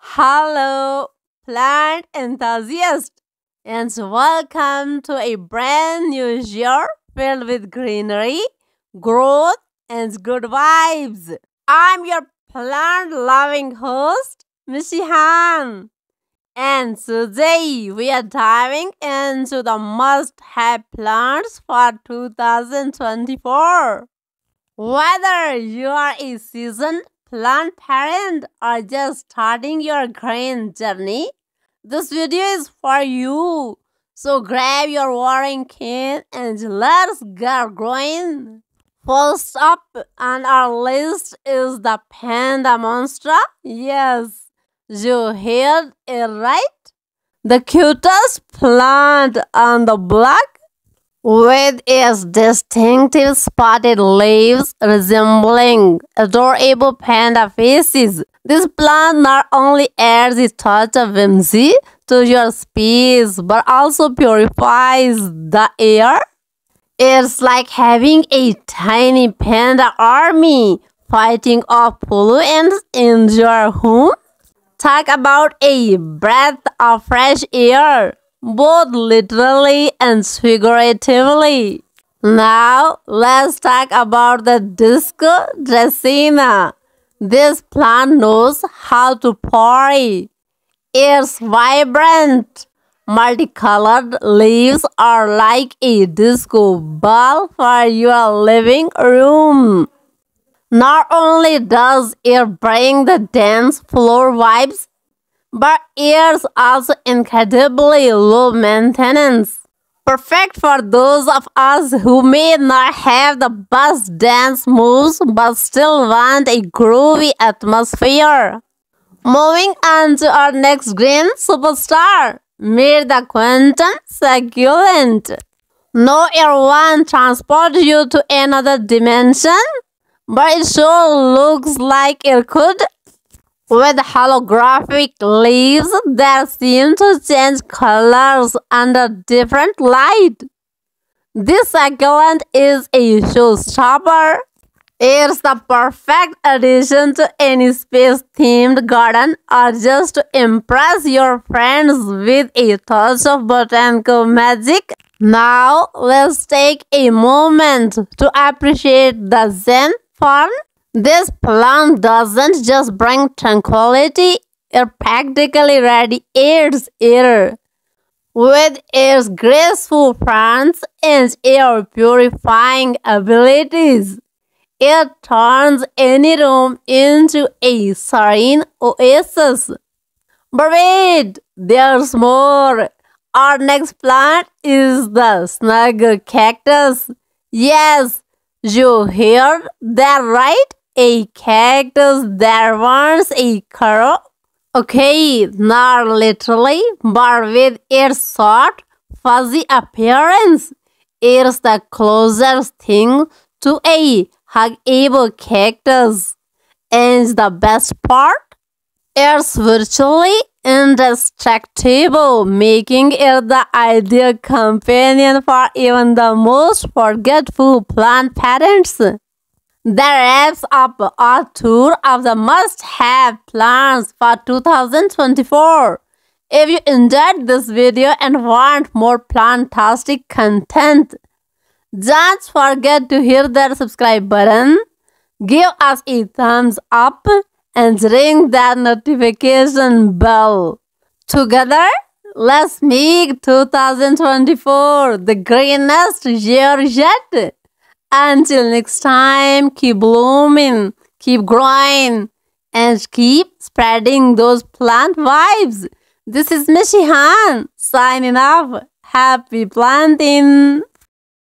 Hello, plant enthusiast, and welcome to a brand new year filled with greenery, growth, and good vibes. I'm your plant loving host, Mishi Khan. And today we are diving into the must have plants for 2024. Whether you are a seasoned plant parent or just starting your green journey, this video is for you. So grab your watering can and let's get growing. First up on our list is the Panda Monstera. Yes, you heard it right. The cutest plant on the block with its distinctive spotted leaves resembling adorable panda faces. This plant not only adds a touch of whimsy to your space but also purifies the air. It's like having a tiny panda army fighting off pollutants in your home. Talk about a breath of fresh air both literally and figuratively. Now, let's talk about the Disco Dracaena. This plant knows how to party. Its vibrant, multicolored leaves are like a disco ball for your living room. Not only does it bring the dance floor vibes, but it's also incredibly low maintenance. Perfect for those of us who may not have the best dance moves but still want a groovy atmosphere. Moving on to our next green superstar, the Quantum Succulent. No air won't transport you to another dimension, but it sure looks like it could with holographic leaves that seem to change colors under different light. This succulent is a showstopper. It's the perfect addition to any space-themed garden or just to impress your friends with a touch of botanical magic. Now, let's take a moment to appreciate the Zen fern this plant doesn't just bring tranquility, it practically radiates air. With its graceful fronds and air purifying abilities, it turns any room into a serene oasis. But wait, there's more. Our next plant is the snuggle cactus. Yes, you heard that right? A cactus that wants a curl? Okay, not literally, but with its short, fuzzy appearance, it's the closest thing to a huggable cactus. And the best part? It's virtually indestructible, making it the ideal companion for even the most forgetful plant parents. That wraps up our tour of the must-have plans for 2024. If you enjoyed this video and want more plantastic content, don't forget to hit that subscribe button, give us a thumbs up, and ring that notification bell. Together, let's make 2024 the greenest year yet. Until next time, keep blooming, keep growing, and keep spreading those plant vibes. This is Mishi Khan signing off. Happy planting!